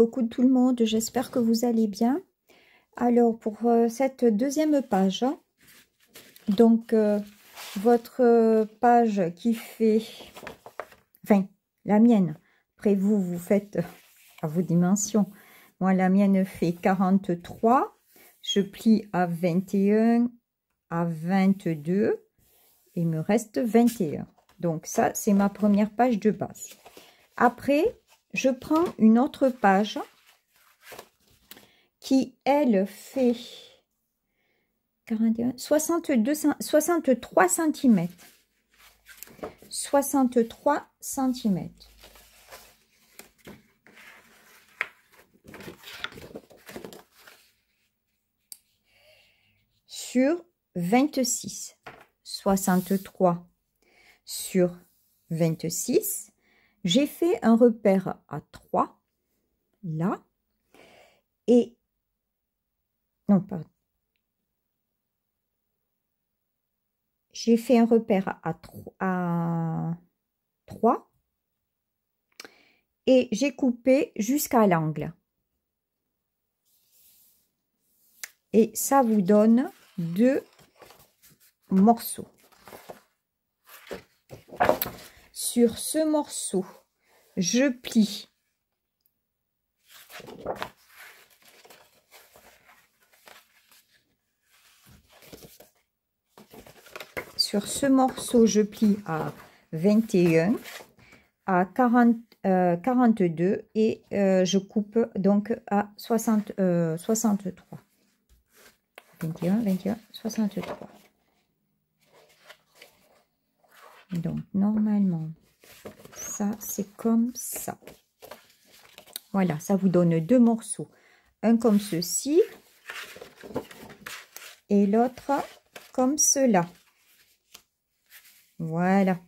coucou tout le monde, j'espère que vous allez bien. Alors, pour euh, cette deuxième page, donc euh, votre page qui fait, enfin, la mienne, après vous, vous faites à vos dimensions. Moi, la mienne fait 43, je plie à 21, à 22, il me reste 21. Donc ça, c'est ma première page de base. Après, je prends une autre page qui, elle, fait 41, 62, 63 cm. 63 cm. Sur 26. 63 sur 26 j'ai fait un repère à 3, là, et, non, pardon, j'ai fait un repère à 3, à 3 et j'ai coupé jusqu'à l'angle. Et ça vous donne deux morceaux sur ce morceau, je plie sur ce morceau, je plie à 21, à 40, 42 euh, et euh, je coupe donc à 60, 63. 21, 21, 63. Donc, normalement, ça, c'est comme ça. Voilà, ça vous donne deux morceaux. Un comme ceci et l'autre comme cela. Voilà.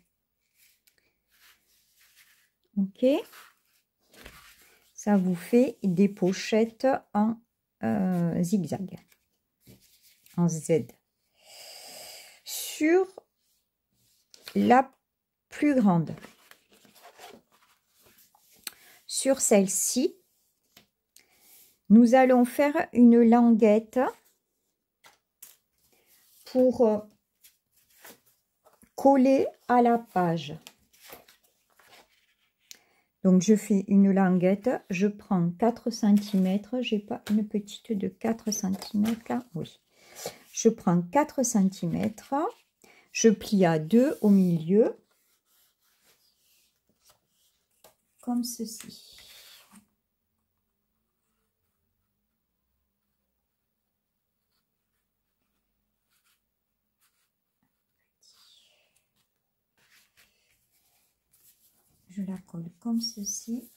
Ok. Ça vous fait des pochettes en euh, zigzag. En Z. Sur la plus grande. Sur celle-ci, nous allons faire une languette pour euh, coller à la page. Donc, je fais une languette, je prends 4 cm, j'ai pas une petite de 4 cm là, oui. Je prends 4 cm, je plie à deux au milieu, comme ceci. Je la colle comme ceci.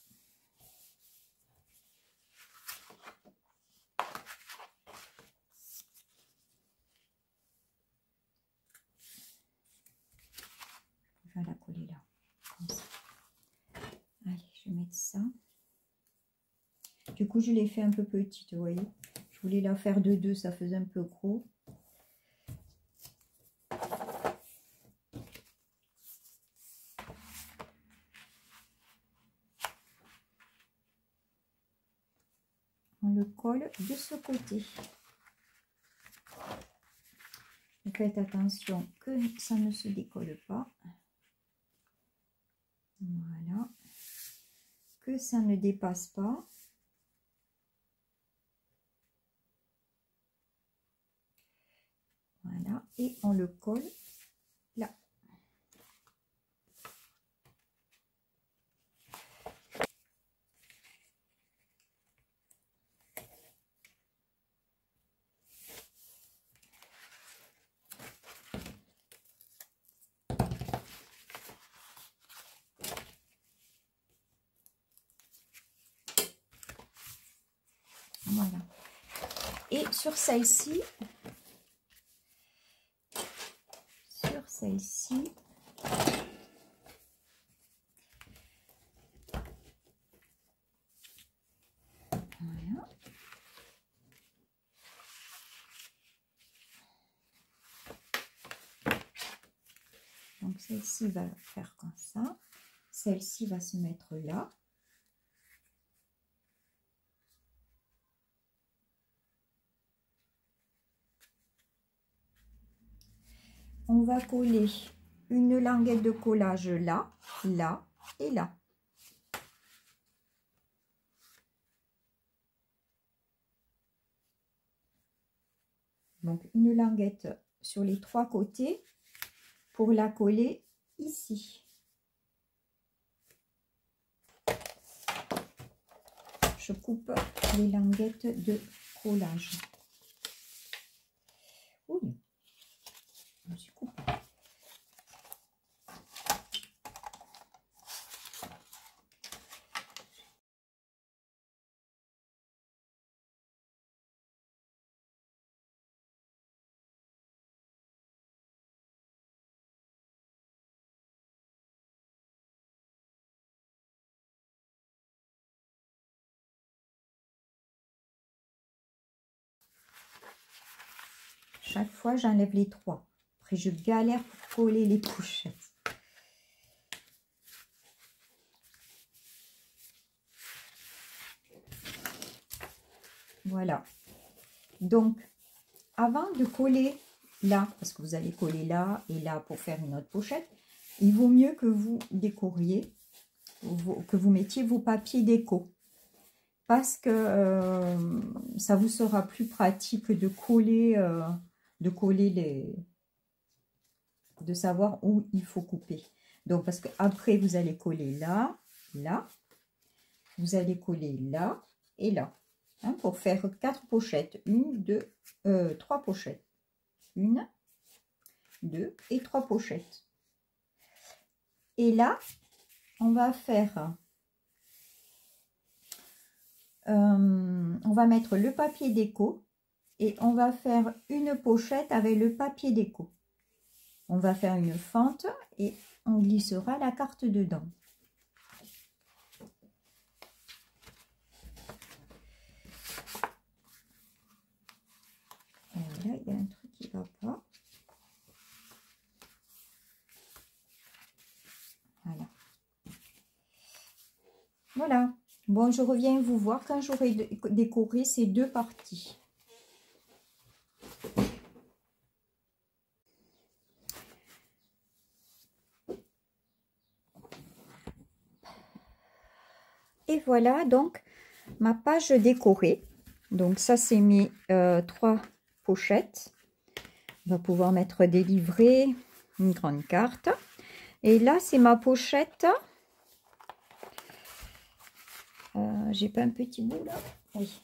la coller là. Allez, je vais mettre ça. Du je l'ai fait un peu petite, vous voyez. Je voulais la faire de deux, ça faisait un peu gros. On le colle de ce côté. Faites attention que ça ne se décolle pas. Voilà. Que ça ne dépasse pas. Voilà. Et on le colle là. Voilà. Et sur celle-ci, sur celle-ci, voilà. Donc celle-ci va faire comme ça. Celle-ci va se mettre là. On va coller une languette de collage là, là et là. Donc une languette sur les trois côtés pour la coller ici. Je coupe les languettes de collage. Oui, je me suis coupée. Chaque fois, j'enlève les trois. Après, je galère pour coller les pochettes. Voilà. Donc, avant de coller là, parce que vous allez coller là et là pour faire une autre pochette, il vaut mieux que vous décoriez, que vous mettiez vos papiers déco. Parce que euh, ça vous sera plus pratique de coller... Euh, de coller les... de savoir où il faut couper. Donc, parce que après vous allez coller là, là, vous allez coller là et là. Hein, pour faire quatre pochettes. Une, deux, euh, trois pochettes. Une, deux et trois pochettes. Et là, on va faire... Euh, on va mettre le papier déco et on va faire une pochette avec le papier déco. On va faire une fente et on glissera la carte dedans. il y a un truc qui va pas. Voilà. Voilà. Bon, je reviens vous voir quand j'aurai décoré ces deux parties. Voilà donc ma page décorée. Donc ça, c'est mes euh, trois pochettes. On va pouvoir mettre des livrets, une grande carte. Et là, c'est ma pochette. Euh, J'ai pas un petit bout là? Oui.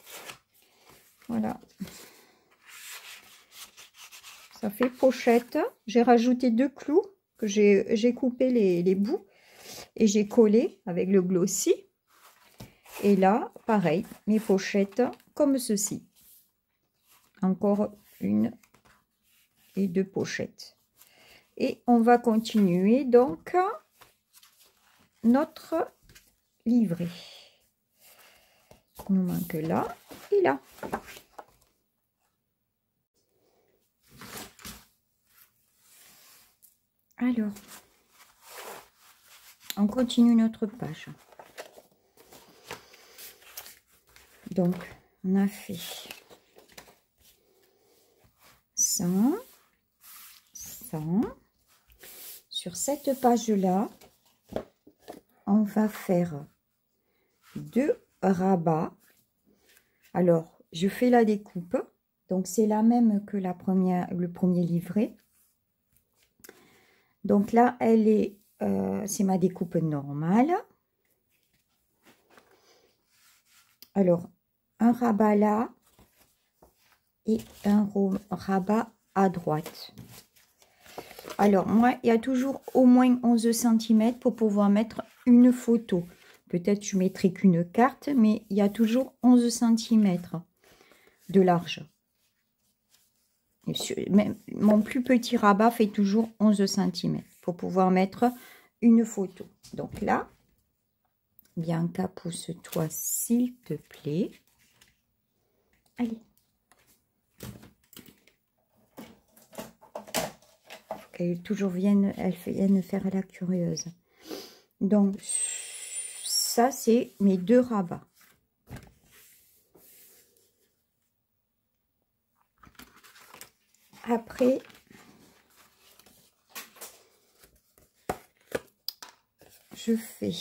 Voilà. Ça fait pochette. J'ai rajouté deux clous que j'ai coupé les, les bouts et j'ai collé avec le glossy. Et là, pareil, mes pochettes comme ceci. Encore une et deux pochettes. Et on va continuer donc notre livret. Il nous manque là et là. Alors, on continue notre page. Donc, on a fait 100, 100. Sur cette page-là, on va faire deux rabats. Alors, je fais la découpe. Donc, c'est la même que la première, le premier livret. Donc là, elle est, euh, c'est ma découpe normale. Alors, un rabat là et un rabat à droite. Alors, moi, il y a toujours au moins 11 cm pour pouvoir mettre une photo. Peut-être je mettrai qu'une carte, mais il y a toujours 11 cm de large. mon plus petit rabat fait toujours 11 cm pour pouvoir mettre une photo. Donc là, Bianca, pousse-toi s'il te plaît. Allez. Qu'elle toujours vienne, elle vienne faire la curieuse. Donc, ça, c'est mes deux rabats. Après, je fais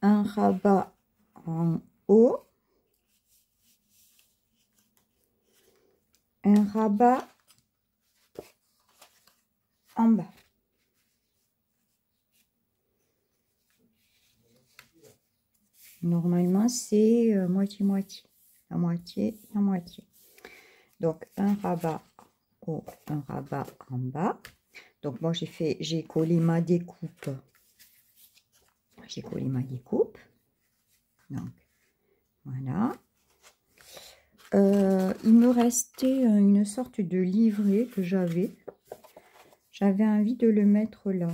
un rabat en haut un rabat en bas. Normalement, c'est euh, moitié-moitié. La moitié, la moitié. Donc, un rabat haut, un rabat en bas. Donc, moi, j'ai fait, j'ai collé ma découpe. J'ai collé ma découpe. Donc, voilà. Euh, il me restait une sorte de livret que j'avais. J'avais envie de le mettre là.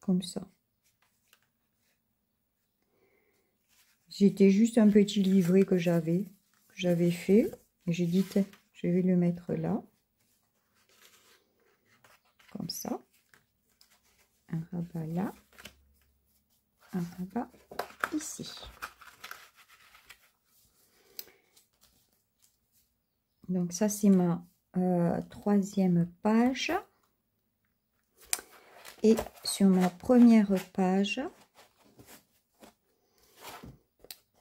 Comme ça. C'était juste un petit livret que j'avais, que j'avais fait. J'ai dit, je vais le mettre là. Comme ça. Un rabat là. Un rabat ici. Donc ça, c'est ma euh, troisième page. Et sur ma première page,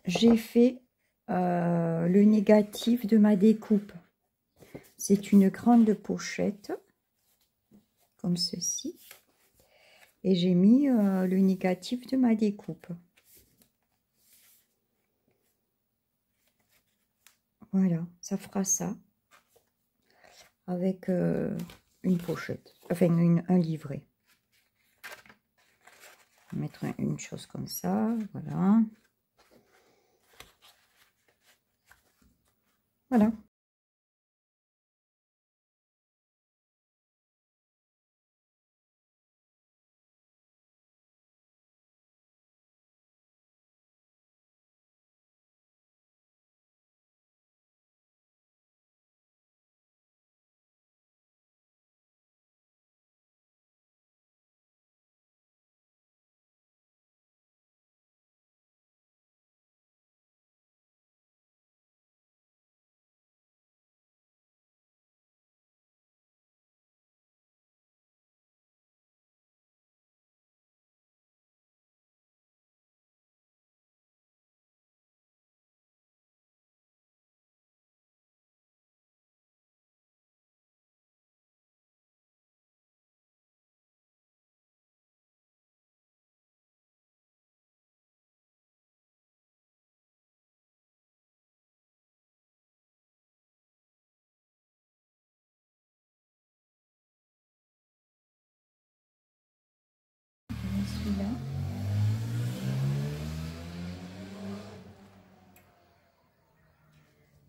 j'ai fait euh, le négatif de ma découpe. C'est une grande pochette, comme ceci. Et j'ai mis euh, le négatif de ma découpe. Voilà, ça fera ça. Avec euh, une pochette, enfin un livret. Mettre une chose comme ça, voilà. Voilà.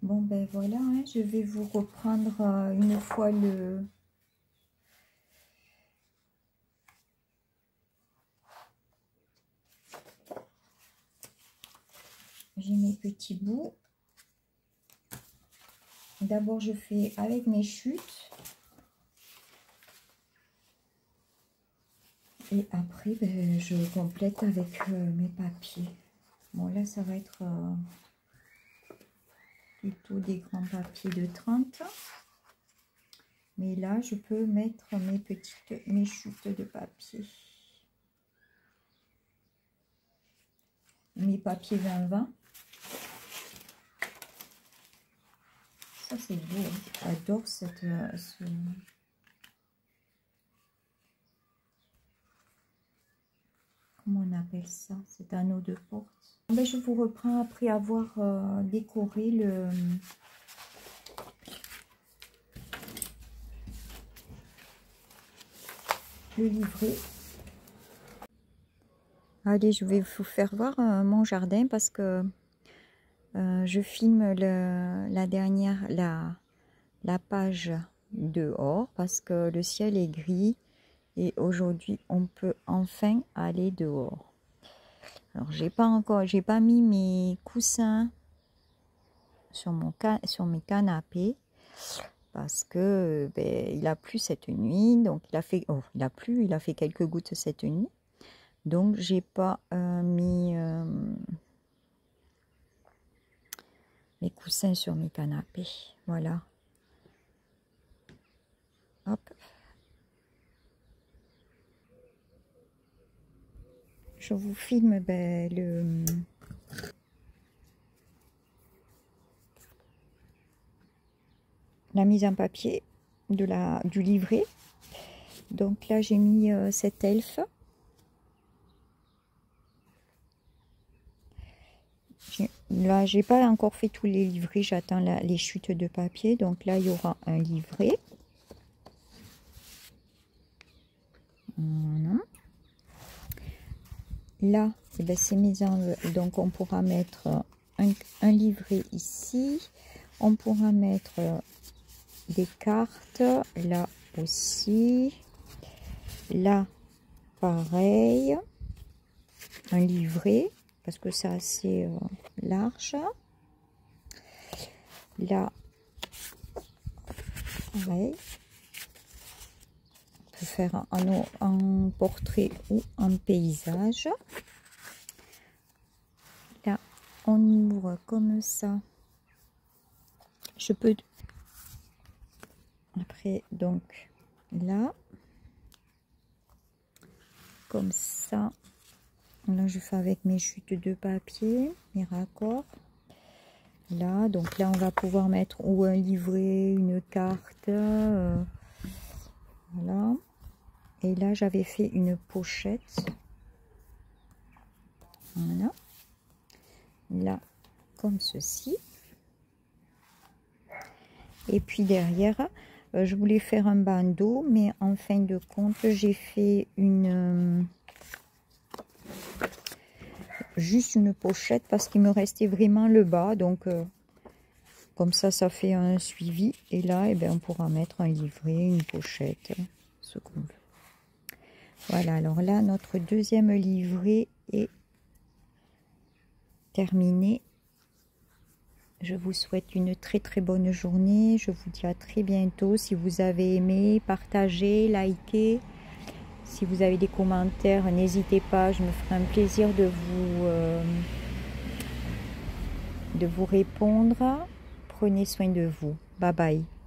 Bon, ben voilà, hein, je vais vous reprendre euh, une fois le... J'ai mes petits bouts. D'abord, je fais avec mes chutes. Et après, ben, je complète avec euh, mes papiers. Bon, là, ça va être euh, plutôt des grands papiers de 30. Mais là, je peux mettre mes petites, mes chutes de papier. Mes papiers 20-20. Ça, c'est beau. Hein. J'adore cette... Euh, ce on appelle ça cet anneau de porte. Ben, je vous reprends après avoir euh, décoré le le livret. Allez je vais vous faire voir euh, mon jardin parce que euh, je filme le, la dernière la, la page dehors parce que le ciel est gris et aujourd'hui on peut enfin aller dehors alors j'ai pas encore j'ai pas mis mes coussins sur mon sur mes canapés parce que ben, il a plu cette nuit donc il a fait oh, il a plu il a fait quelques gouttes cette nuit. Donc j'ai pas euh, mis euh, mes coussins sur mes canapés. Voilà. Hop je vous filme ben, la mise en papier du livret. Donc là, j'ai mis euh, cet elfe. Là, j'ai pas encore fait tous les livrets, j'attends les chutes de papier. Donc là, il y aura un livret. Voilà. Là, eh ben, c'est mes enveloppes. Donc, on pourra mettre un, livret ici. On pourra mettre des cartes. Là aussi. Là, pareil. Un livret. Parce que c'est assez euh, large. Là, pareil faire un, portrait ou un paysage. Là, on ouvre comme ça. Je peux... Après, donc, là. Comme ça. Là, je fais avec mes chutes de papier, mes raccords. Là, donc là, on va pouvoir mettre ou un livret, une carte. Euh, voilà. Et là, j'avais fait une pochette. Voilà. Là, comme ceci. Et puis derrière, euh, je voulais faire un bandeau, mais en fin de compte, j'ai fait une... Euh, juste une pochette parce qu'il me restait vraiment le bas. Donc, euh, comme ça, ça fait un suivi. Et là, eh bien, on pourra mettre un livret, une pochette, ce qu'on veut. Voilà, alors là, notre deuxième livret est terminé. Je vous souhaite une très très bonne journée. Je vous dis à très bientôt. Si vous avez aimé, partagez, likez. Si vous avez des commentaires, n'hésitez pas. Je me ferai un plaisir de vous, euh, de vous répondre. Prenez soin de vous. Bye bye.